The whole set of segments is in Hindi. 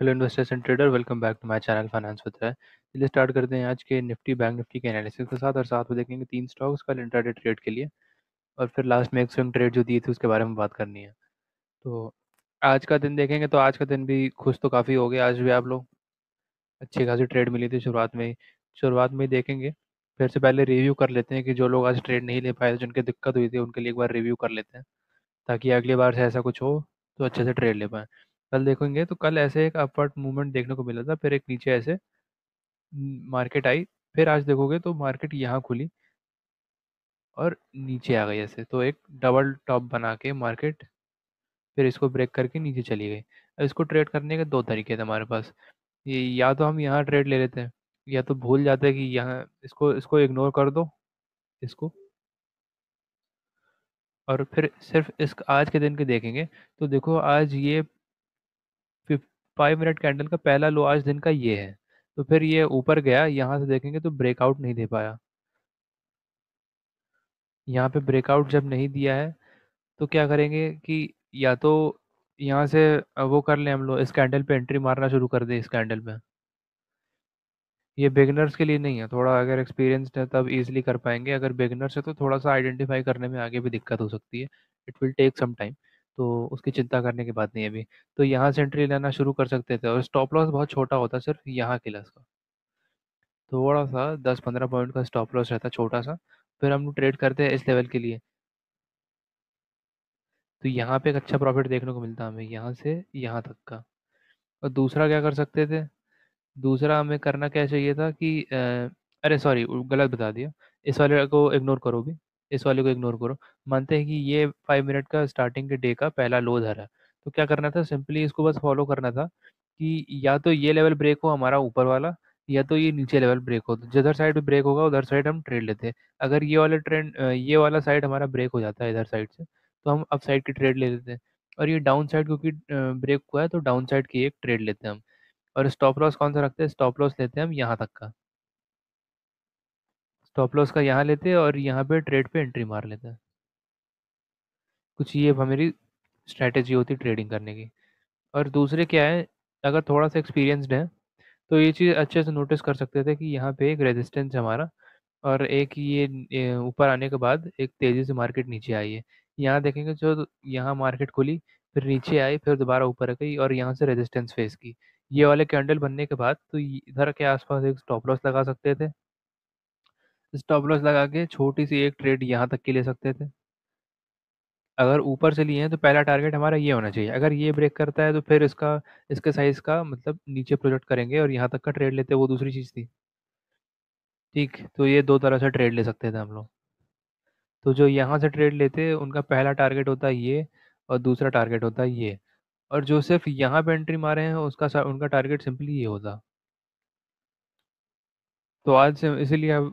Hello investors and trader, welcome back to my channel finance with है चलिए स्टार्ट करते हैं आज के निफ्टी, बैंक निफ्टी के एनालिसिस के साथ और साथ में देखेंगे तीन स्टॉक्स कल इंट्राडे ट्रेड के लिए और फिर लास्ट में एक स्विंग ट्रेड जो दी थी उसके बारे में बात करनी है। तो आज का दिन देखेंगे तो आज का दिन भी खुश तो काफ़ी हो गया, आज भी आप लोग अच्छी खासी ट्रेड मिली थी शुरुआत में शुरुआत में देखेंगे, फिर से पहले रिव्यू कर लेते हैं कि जो लोग आज ट्रेड नहीं ले पाए, जिनकी दिक्कत हुई थी उनके लिए एक बार रिव्यू कर लेते हैं, ताकि अगली बार से ऐसा कुछ हो तो अच्छे से ट्रेड ले पाएँ। कल देखेंगे तो कल ऐसे एक अपवर्ड मूवमेंट देखने को मिला था, फिर एक नीचे ऐसे मार्केट आई, फिर आज देखोगे तो मार्केट यहाँ खुली और नीचे आ गई ऐसे तो एक डबल टॉप बना के मार्केट फिर इसको ब्रेक करके नीचे चली गई। अब इसको ट्रेड करने के दो तरीके थे हमारे पास, ये या तो हम यहाँ ट्रेड ले लेते हैं, या तो भूल जाते हैं कि यहाँ इसको इसको इग्नोर कर दो, इसको और फिर सिर्फ़ इस आज के दिन के देखेंगे तो देखो आज ये फाइव मिनट कैंडल का पहला लो आज दिन का ये है। तो फिर ये ऊपर गया, यहाँ से देखेंगे तो ब्रेकआउट नहीं दे पाया। यहाँ पे ब्रेकआउट जब नहीं दिया है तो क्या करेंगे कि या तो यहाँ से वो कर लें हम लोग, इस कैंडल पे एंट्री मारना शुरू कर दें इस कैंडल पे। ये बिगनर्स के लिए नहीं है, थोड़ा अगर एक्सपीरियंसड है तब इजीली कर पाएँगे। अगर बिगनर्स है तो थोड़ा सा आइडेंटिफाई करने में आगे भी दिक्कत हो सकती है। It will take some time तो उसकी चिंता करने की बात नहीं अभी। तो यहाँ से एंट्री लेना शुरू कर सकते थे और स्टॉप लॉस बहुत छोटा होता सिर्फ़ यहाँ के लस का। थोड़ा सा दस पंद्रह पॉइंट का स्टॉप लॉस रहता छोटा सा फिर हम ट्रेड करते हैं इस लेवल के लिए। तो यहाँ पे एक अच्छा प्रॉफिट देखने को मिलता हमें यहाँ से यहाँ तक का। और दूसरा क्या कर सकते थे? दूसरा हमें करना क्या चाहिए था कि अ, अरे सॉरी गलत बता दिया। इस वाले को इग्नोर करो भी इस वाले को इग्नोर करो। मानते हैं कि ये फाइव मिनट का स्टार्टिंग के डे का पहला लो धरा है तो क्या करना था? सिंपली इसको बस फॉलो करना था कि या तो ये लेवल ब्रेक हो हमारा ऊपर वाला, या तो ये नीचे लेवल ब्रेक हो। तो जिधर साइड ब्रेक होगा, उधर साइड हम ट्रेड लेते हैं। अगर ये वाला ट्रेंड ये वाला साइड हमारा ब्रेक हो जाता है इधर साइड से तो हम अप साइड की ट्रेड ले लेते हैं। और ये डाउन साइड क्योंकि ब्रेक हुआ है तो डाउन साइड की एक ट्रेड लेते हैं हम। और स्टॉप लॉस कौन सा रखते हैं? स्टॉप लॉस लेते हैं हम यहाँ तक का। स्टॉप लॉस का यहाँ लेते और यहाँ पे ट्रेड पे एंट्री मार लेते कुछ ये हमारी स्ट्रैटेजी होती है ट्रेडिंग करने की। और दूसरे क्या है, अगर थोड़ा सा एक्सपीरियंसड है तो ये चीज़ अच्छे से नोटिस कर सकते थे कि यहाँ पे एक रेजिस्टेंस है हमारा और एक ये ऊपर आने के बाद एक तेज़ी से मार्केट नीचे आई है। यहाँ देखेंगे जो यहाँ मार्केट खुली, फिर नीचे आई, फिर दोबारा ऊपर गई और यहाँ से रेजिस्टेंस फेस की। ये वाले कैंडल बनने के बाद तो इधर के आसपास एक स्टॉप लॉस लगा सकते थे। स्टॉप लॉस लगा के छोटी सी एक ट्रेड यहाँ तक की ले सकते थे। अगर ऊपर से लिए हैं तो पहला टारगेट हमारा ये होना चाहिए। अगर ये ब्रेक करता है तो फिर इसका, इसके साइज़ का मतलब नीचे प्रोजेक्ट करेंगे और यहाँ तक का ट्रेड लेते, वो दूसरी चीज़ थी। ठीक तो ये दो तरह से ट्रेड ले सकते थे हम लोग। तो जो यहाँ से ट्रेड लेते, उनका पहला टारगेट होता ये और दूसरा टारगेट होता है ये। और जो सिर्फ़ यहाँ पे एंट्री मारे हैं, उसका उनका टारगेट सिंपली ये होता। तो आज से इसीलिए अब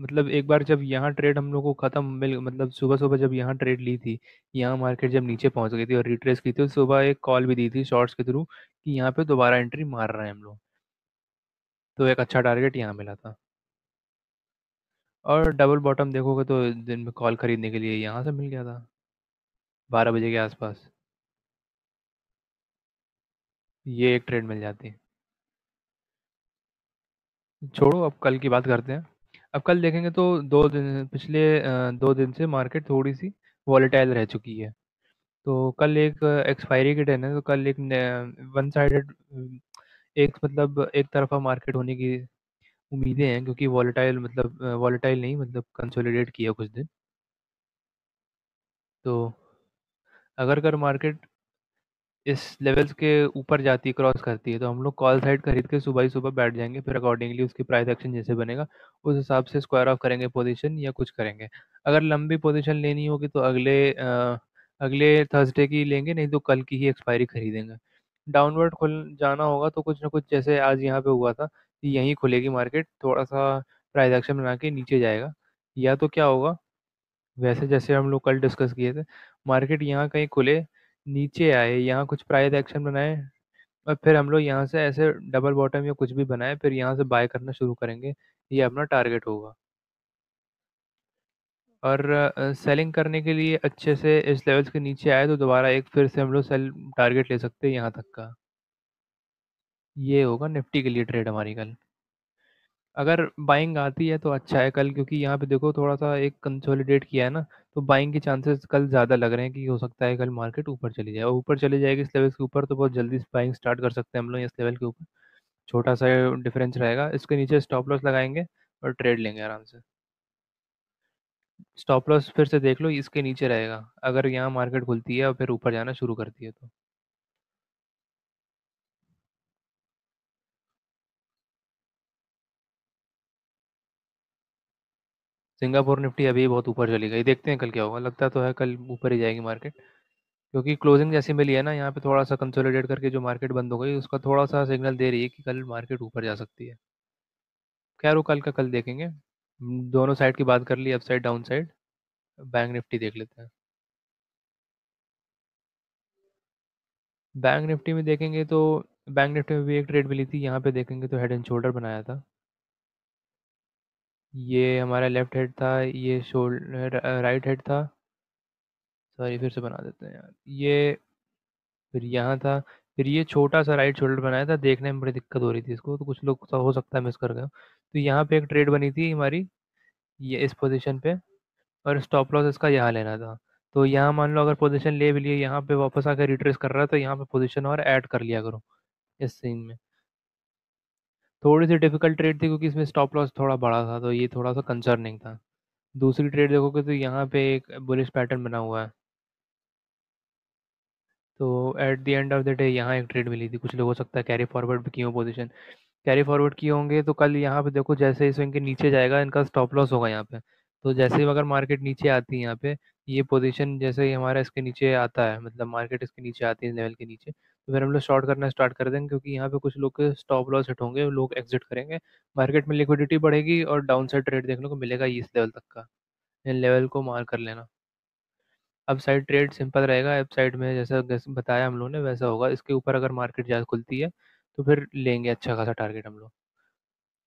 मतलब एक बार जब यहाँ ट्रेड हम लोग को ख़त्म मिल मतलब सुबह सुबह जब यहाँ ट्रेड ली थी, यहाँ मार्केट जब नीचे पहुँच गई थी और रिट्रेस की थी तो सुबह एक कॉल भी दी थी शॉर्ट्स के थ्रू कि यहाँ पे दोबारा एंट्री मार रहे हैं हम लोग। तो एक अच्छा टारगेट यहाँ मिला था। और डबल बॉटम देखोगे तो दिन में कॉल खरीदने के लिए यहाँ से मिल गया था। बारह बजे के आसपास। ये एक ट्रेड मिल जाती। है छोड़ो, अब कल की बात करते हैं। अब कल देखेंगे तो दो दिन, पिछले दो दिन से मार्केट थोड़ी सी वॉलेटाइल रह चुकी है। तो कल एक एक्सपायरी के दिन है तो कल एक वन साइडेड एक मतलब एक तरफा मार्केट होने की उम्मीदें हैं, क्योंकि वॉलेटाइल मतलब वॉलेटाइल नहीं मतलब कंसोलिडेट किया कुछ दिन। तो अगर अगर मार्केट इस लेवल्स के ऊपर जाती है क्रॉस करती है तो हम लोग कॉल साइड खरीद के सुबह ही सुबह बैठ जाएँगे फिर अकॉर्डिंगली उसकी प्राइस एक्शन जैसे बनेगा उस हिसाब से स्क्वायर ऑफ़ करेंगे पोजीशन या कुछ करेंगे। अगर लंबी पोजीशन लेनी होगी तो अगले अ, अगले थर्सडे की लेंगे नहीं तो कल की ही एक्सपायरी खरीदेंगे। डाउनवर्ड खुल जाना होगा तो कुछ ना कुछ जैसे आज यहाँ पे हुआ था यहीं खुलेगी मार्केट थोड़ा सा प्राइस एक्शन बना के नीचे जाएगा। या तो क्या होगा वैसे जैसे हम लोग कल डिस्कस किए थे मार्केट यहाँ कहीं खुले नीचे आए, यहाँ कुछ प्राइस एक्शन बनाए, और फिर हम लोग यहाँ से ऐसे डबल बॉटम या कुछ भी बनाए, फिर यहाँ से बाय करना शुरू करेंगे, ये अपना टारगेट होगा। और सेलिंग करने के लिए अच्छे से इस लेवल्स के नीचे आए तो दोबारा एक फिर से हम लोग सेल टारगेट ले सकते हैं यहाँ तक का। ये होगा निफ्टी के लिए ट्रेड हमारी कल। अगर बाइंग आती है तो अच्छा है कल, क्योंकि यहाँ पे देखो थोड़ा सा एक कंसोलिडेट किया है ना तो बाइंग के चांसेस कल ज़्यादा लग रहे हैं कि हो सकता है कल मार्केट ऊपर चली जाए। और ऊपर चली जाएगी इस लेवल के ऊपर तो बहुत जल्दी बाइंग स्टार्ट कर सकते हैं हम लोग इस लेवल के ऊपर। छोटा सा डिफरेंस रहेगा। इसके नीचे स्टॉप लॉस लगाएँगे और ट्रेड लेंगे आराम से। स्टॉप लॉस फिर से देख लो, इसके नीचे रहेगा। अगर यहाँ मार्केट खुलती है और फिर ऊपर जाना शुरू करती है तो। सिंगापुर निफ्टी अभी बहुत ऊपर चली गई। देखते हैं कल क्या होगा। लगता तो है कल ऊपर ही जाएगी मार्केट क्योंकि क्लोजिंग जैसी मिली है ना, यहाँ पे थोड़ा सा कंसोलिडेट करके जो मार्केट बंद हो गई, उसका थोड़ा सा सिग्नल दे रही है कि कल मार्केट ऊपर जा सकती है। खैर, वो कल का कल देखेंगे। दोनों साइड की बात कर ली up side down side bank Nifty देख लेते हैं। बैंक निफ्टी में देखेंगे तो बैंक निफ्टी में भी एक ट्रेड मिली थी। यहाँ पे देखेंगे तो हेड एंड शोल्डर बनाया था। ये हमारा लेफ़्ट हेड था, ये शोल्डर राइट हेड था। सॉरी, फिर से बना देते हैं यार। ये फिर यहाँ था, फिर ये छोटा सा राइट शोल्डर बनाया था, देखने में बड़ी दिक्कत हो रही थी इसको तो कुछ लोग हो सकता है मिस कर गए तो यहाँ पे एक ट्रेड बनी थी हमारी, ये इस पोजीशन पे, और स्टॉप लॉस इसका यहाँ लेना था। तो यहाँ मान लो अगर पोजीशन ले भी लिए, यहाँ पे वापस आकर रिट्रेस कर रहा है तो यहाँ पे पोजीशन और ऐड कर लिया करो, इस सीन में। थोड़ी सी डिफ़िकल्ट ट्रेड थी क्योंकि इसमें स्टॉप लॉस थोड़ा बड़ा था तो ये थोड़ा सा कंसर्निंग था। दूसरी ट्रेड देखोगे तो यहाँ पे एक बुलिश पैटर्न बना हुआ है। तो at the end of the day यहाँ एक ट्रेड मिली थी, कुछ लोग हो सकता है कैरी फॉरवर्ड भी की हो पोजीशन कैरी फॉरवर्ड किए होंगे तो कल यहाँ पे देखो जैसे इस स्विंग के नीचे जाएगा, इनका स्टॉप लॉस होगा यहाँ पे। तो जैसे ही अगर मार्केट नीचे आती है यहाँ पे ये पोजीशन जैसे ही हमारा इसके नीचे आता है मतलब मार्केट इसके नीचे आती है लेवल के नीचे तो फिर हम लोग शॉर्ट करना स्टार्ट कर देंगे क्योंकि यहाँ पे कुछ लोग के स्टॉप लॉस हिट होंगे, लोग एग्जिट करेंगे। मार्केट में लिक्विडिटी बढ़ेगी और डाउन साइड ट्रेड देखने को मिलेगा इस लेवल तक का। इन लेवल को मार कर लेना। अब साइड ट्रेड सिंपल रहेगा अब साइड में जैसा बताया हम लोगों ने, वैसा होगा। इसके ऊपर अगर मार्केट ज़्यादा खुलती है तो फिर लेंगे अच्छा खासा टारगेट हम लोग।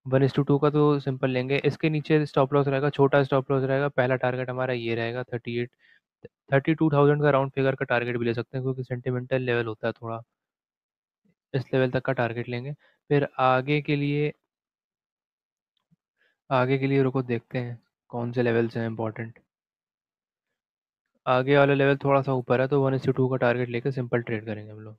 वन इस टू टू का तो सिंपल लेंगे। इसके नीचे स्टॉप लॉस रहेगा, छोटा स्टॉप लॉस रहेगा, पहला टारगेट हमारा ये रहेगा thirty eight, thirty two thousand का राउंड फिगर का टारगेट भी ले सकते हैं, क्योंकि सेंटिमेंटल लेवल होता है थोड़ा। इस लेवल तक का टारगेट लेंगे। फिर आगे के लिए, आगे के लिए रुको, देखते हैं कौन से लेवल्स हैं इंपॉर्टेंट आगे वाला लेवल थोड़ा सा ऊपर है तो वन इस टू का टारगेट लेकर सिंपल ट्रेड करेंगे हम लोग।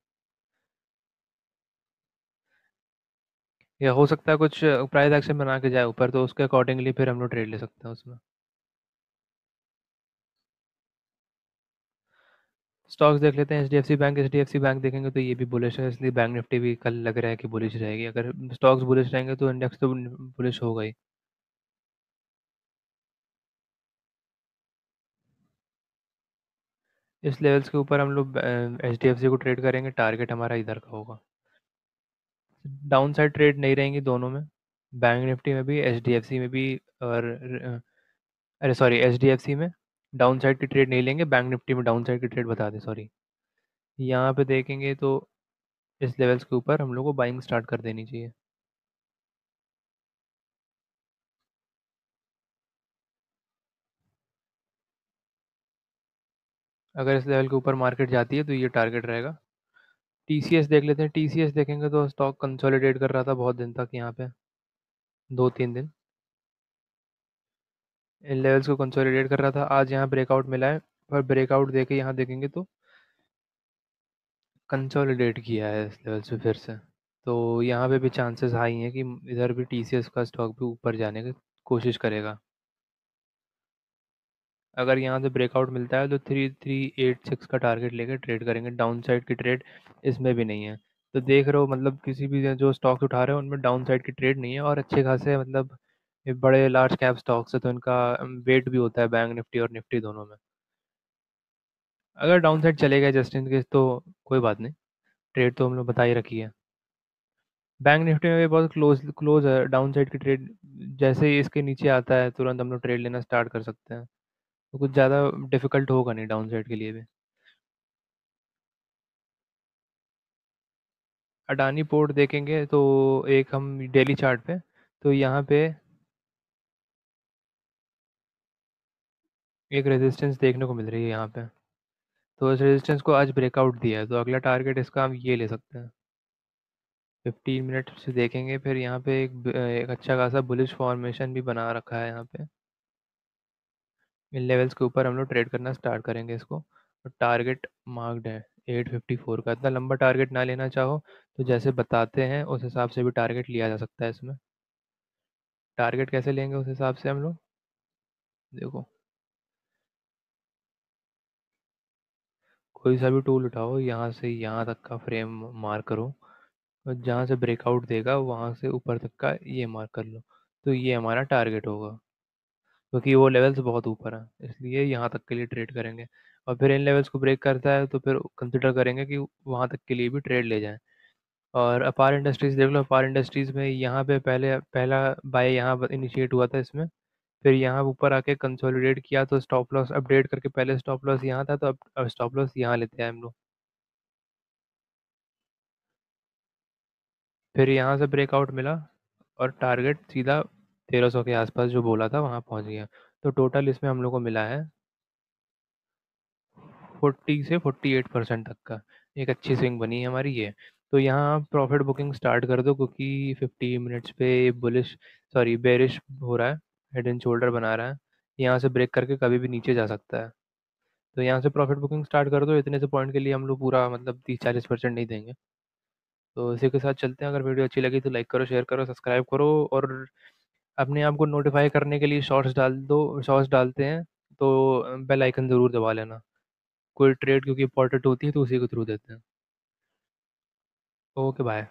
या हो सकता है कुछ प्राइस एक्शन बना के जाए ऊपर तो उसके अकॉर्डिंगली फिर हम लोग ट्रेड ले सकते हैं उसमें। स्टॉक्स देख लेते हैं H D F C bank H D F C bank देखेंगे तो ये भी बुलिश है, इसलिए बैंक निफ्टी भी कल लग रहा है कि बुलिश रहेगी। अगर स्टॉक्स बुलिश रहेंगे तो इंडेक्स तो बुलिश होगा ही। इस लेवल्स के ऊपर हम लोग एच डी एफ़ सी को ट्रेड करेंगे टारगेट हमारा इधर का होगा। डाउन साइड ट्रेड नहीं रहेंगी दोनों में। बैंक निफ्टी में भी एच डी एफ़ सी में भी और अरे sorry H D F C में डाउन साइड की ट्रेड नहीं लेंगे बैंक निफ्टी में डाउन साइड की ट्रेड बता दें सॉरी यहाँ पे देखेंगे तो इस लेवल्स के ऊपर हम लोग को बाइंग स्टार्ट कर देनी चाहिए। अगर इस लेवल के ऊपर मार्केट जाती है तो ये टारगेट रहेगा। टी सी एस देख लेते हैं। टी सी एस देखेंगे तो स्टॉक कंसोलिडेट कर रहा था बहुत दिन तक यहाँ पे। दो तीन दिन। इन लेवल्स को कंसोलिडेट कर रहा था। आज यहाँ ब्रेकआउट मिला है। पर ब्रेकआउट देके यहाँ देखेंगे तो कंसोलिडेट किया है इस लेवल से फिर से। तो यहाँ पे भी चांसेस हाई हैं कि इधर भी टी सी एस का स्टॉक भी ऊपर जाने की कोशिश करेगा। अगर यहाँ से ब्रेकआउट मिलता है तो थ्री थ्री एट सिक्स का टारगेट लेकर ट्रेड करेंगे। डाउन साइड की ट्रेड इसमें भी नहीं है। तो देख रहे हो मतलब किसी भी जो स्टॉक्स उठा रहे हैं, उनमें डाउन साइड की ट्रेड नहीं है और अच्छे खासे मतलब बड़े लार्ज कैप स्टॉक्स है तो इनका वेट भी होता है बैंक निफ्टी और निफ्टी दोनों में। अगर डाउन साइड चले गए जस्ट इन केस तो कोई बात नहीं। ट्रेड तो हम लोग बता ही रखी है। बैंक निफ्टी में भी बहुत क्लोज क्लोज है। डाउन साइड की ट्रेड जैसे ही इसके नीचे आता है, तुरंत हम लोग ट्रेड लेना स्टार्ट कर सकते हैं। तो कुछ ज़्यादा डिफ़िकल्ट होगा नहीं डाउन साइड के लिए भी। अडानी पोर्ट देखेंगे तो एक हम डेली चार्ट पे तो यहाँ पे एक रेजिस्टेंस देखने को मिल रही है यहाँ पे। तो इस रेजिस्टेंस को आज ब्रेकआउट दिया है तो अगला टारगेट इसका हम ये ले सकते हैं। 15 मिनट से देखेंगे फिर यहाँ पे एक, एक अच्छा खासा बुलिश फॉर्मेशन भी बना रखा है यहाँ पे। इन लेवल्स के ऊपर हम लोग ट्रेड करना स्टार्ट करेंगे इसको। टारगेट मार्क्ड है 854 का। इतना लंबा टारगेट ना लेना चाहो तो जैसे बताते हैं, उस हिसाब से भी टारगेट लिया जा सकता है इसमें। टारगेट कैसे लेंगे उस हिसाब से हम लोग? देखो। कोई सा भी टूल उठाओ, यहाँ से यहाँ तक का फ्रेम मार्क करो। और जहाँ से ब्रेकआउट देगा, वहाँ से ऊपर तक का ये मार्क कर लो। तो ये हमारा टारगेट होगा। क्योंकि वो लेवल्स बहुत ऊपर हैं, इसलिए यहाँ तक के लिए ट्रेड करेंगे। और फिर इन लेवल्स को ब्रेक करता है तो फिर कंसिडर करेंगे कि वहाँ तक के लिए भी ट्रेड ले जाएँ। और अपार इंडस्ट्रीज़ देख लो, अपार इंडस्ट्रीज़ में यहाँ पे पहले, पहला बाय यहाँ इनिशिएट हुआ था इसमें। फिर यहाँ ऊपर आके कंसोलिडेट किया तो स्टॉप लॉस अपडेट करके पहले स्टॉप लॉस यहाँ था तो अब अब स्टॉप लॉस यहाँ लेते हैं हम लोग। फिर यहाँ से ब्रेकआउट मिला और टारगेट सीधा तेरह सौ के आसपास जो बोला था वहाँ पहुँच गया। तो टोटल इसमें हम लोग को मिला है फोर्टी से फोर्टी एट परसेंट तक का। एक अच्छी स्विंग बनी है हमारी ये। तो यहाँ प्रॉफिट बुकिंग स्टार्ट कर दो क्योंकि फिफ्टी मिनट्स पे बुलिश सॉरी बेरिश हो रहा है हेड एंड शोल्डर बना रहा है। यहाँ से ब्रेक करके कभी भी नीचे जा सकता है। तो यहाँ से प्रॉफिट बुकिंग स्टार्ट कर दो इतने से पॉइंट के लिए हम लोग पूरा मतलब तीस चालीस परसेंट नहीं देंगे। तो इसी के साथ चलते हैं। अगर वीडियो अच्छी लगी तो लाइक करो शेयर करो सब्सक्राइब करो और अपने आप को नोटिफाई करने के लिए शॉर्ट्स डाल दो शॉर्ट्स डालते हैं तो बेल आइकन ज़रूर दबा लेना। कोई ट्रेड क्योंकि इंपॉर्टेंट होती है तो उसी के थ्रू देते हैं। Okay bye